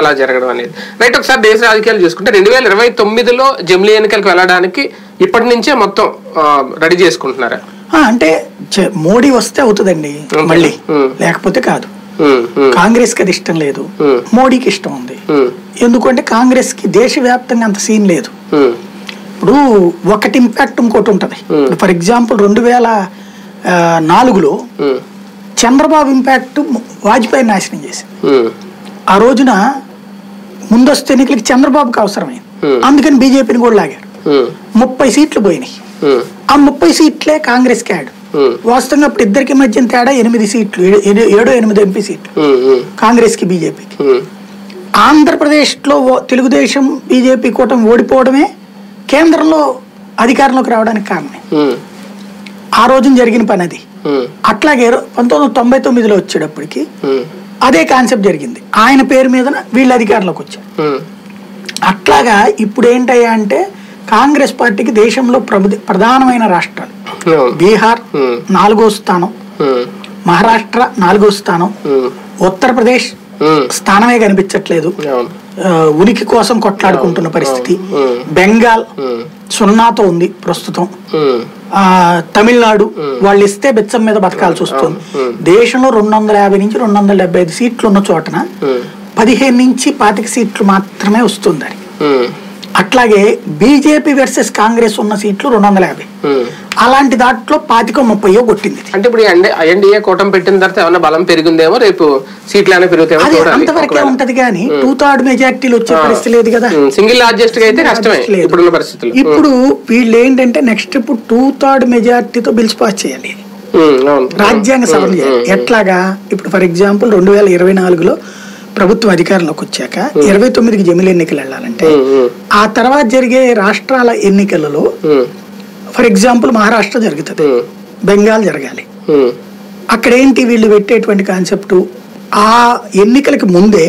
అలా జరగడం అనేది. రైట్ ఒకసారి దేశ రాజకీయాలు చూసుకుంటే రెండు వేల ఇరవై తొమ్మిదిలో జమిలీ ఎన్నికలకు వెళ్ళడానికి ఇప్పటి నుంచే మొత్తం రెడీ చేసుకుంటున్నారా? అంటే మోడీ వస్తే అవుతుందండి. మళ్ళీ. లేకపోతే కాదు. కాంగ్రెస్కి అది ఇష్టం లేదు. మోడీకి ఇష్టం ఉంది. ఎందుకంటే కాంగ్రెస్కి దేశవ్యాప్తంగా అంత సీన్ లేదు. ఇప్పుడు ఒకటి ఇంపాక్ట్ ఇంకోటి ఉంటది. ఫర్ ఎగ్జాంపుల్ రెండు వేల నాలుగులో చంద్రబాబు ఇంపాక్ట్ వాజ్పేయి నాశనం చేసింది. ఆ రోజున ముందస్తు ఎన్నికలకి చంద్రబాబుకి అవసరమైంది. Hmm. అందుకని బీజేపీని కూడా లాగారు. ఉమ్, ముప్పై సీట్లు పోయినాయి. ఉమ్, ఆ ముప్పై సీట్లే కాంగ్రెస్ యాడ్. ఉమ్, వాస్తవంగా ఇప్పుడు ఇద్దరికి మధ్య తేడా ఎనిమిది సీట్లు ఏడో ఎనిమిది ఎంపీ సీట్లు. కాంగ్రెస్కి బీజేపీకి. ఉమ్, ఆంధ్రప్రదేశ్లో ఓ- తెలుగుదేశం బీజేపీ కూటమి ఓడిపోవడమే కేంద్రంలో అధికారంలోకి రావడానికి కారణం ఆ రోజున జరిగిన పని అది. అట్లాగే పంతొమ్మిది వందల తొంభై తొమ్మిదిలో వచ్చేటప్పటికి అదే కాన్సెప్ట్ జరిగింది. ఆయన పేరు మీద వీళ్ళు అధికారంలోకి వచ్చారు. అట్లాగా ఇప్పుడు ఏంటయ్యా అంటే కాంగ్రెస్ పార్టీకి దేశంలో ప్రభు- ప్రధానమైన రాష్ట్రాలు. బీహార్. నాలుగో స్థానం. మహారాష్ట్ర నాలుగో స్థానం. ఉత్తరప్రదేశ్ స్థానమే కనిపించట్లేదు. ఉనికి కోసం కొట్లాడుకుంటున్న పరిస్థితి. బెంగాల్ సున్నాతో ఉంది ప్రస్తుతం. తమిళనాడు వాళ్ళు ఇస్తే బెచ్చం మీద బతకాల్సి వస్తుంది. దేశంలో రెండు వందల యాభై నుంచి రెండు వందల డెబ్బై ఐదు సీట్లు ఉన్న చోటన పదిహేను నుంచి పాతిక సీట్లు మాత్రమే వస్తుందని ఉమ్, అట్లాగే బీజేపీ వర్సెస్ కాంగ్రెస్ ఉన్న సీట్లు రెండు వందల యాభై. అలాంటి దాంట్లో పాతిక ముప్పయో కొట్టింది అంటే ఇప్పుడు ఎన్డీఏ కూటమి పెట్టిన తర్వాత ఏమైనా బలం పెరిగిందేమో రేపు సీట్లు ఏమైనా పెరుగుతాయేమో అది అంతవరకే. ఉంటది కానీ టూ థర్డ్ మెజార్టీలు వచ్చే పరిస్థితి లేదు కదా. సింగిల్ లార్జెస్ట్ అయితే కష్టమే. ఇప్పుడున్న పరిస్థితులు ఇప్పుడు వీళ్ళు ఏంటంటే నెక్స్ట్ ఇప్పుడు టూ థర్డ్ మెజార్టీతో బిల్స్ పాస్ చేయాలి. రాజ్యాంగ సవరణ ఎట్లాగా? ఇప్పుడు ఫర్ ఎగ్జాంపుల్ రెండు వేల ఇరవై నాలుగులో ప్రభుత్వం అధికారంలోకి వచ్చాక ఇరవై తొమ్మిదికి జమిలి ఎన్నికలు వెళ్ళాలంటే ఆ తర్వాత జరిగే రాష్ట్రాల ఎన్నికలలో ఫర్ ఎగ్జాంపుల్ మహారాష్ట్ర జరుగుతుంది. బెంగాల్ జరగాలి. అక్కడ ఏంటి వీళ్ళు పెట్టేటువంటి కాన్సెప్ట్? ఆ ఎన్నికలకి ముందే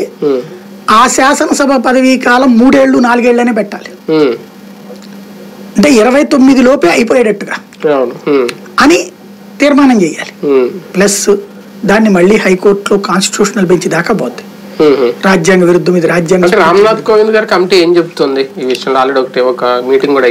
ఆ శాసనసభ పదవీ కాలం మూడేళ్ళు నాలుగేళ్ళనే పెట్టాలి. అంటే ఇరవై తొమ్మిది లోపే అయిపోయేటట్టుగా. అని తీర్మానం చేయాలి. ప్లస్ దాన్ని మళ్ళీ హైకోర్టులో కాన్స్టిట్యూషనల్ బెంచ్ దాకా పోద్ది. రాజ్యాంగ విరుద్ధం ఇది రాజ్యాంగ అంటే రామ్నాథ్ కోవింద్ గారి కమిటీ ఏం చెప్తుంది? ఈ విషయంలో ఆల్రెడీ ఒకటి ఒక మీటింగ్ కూడా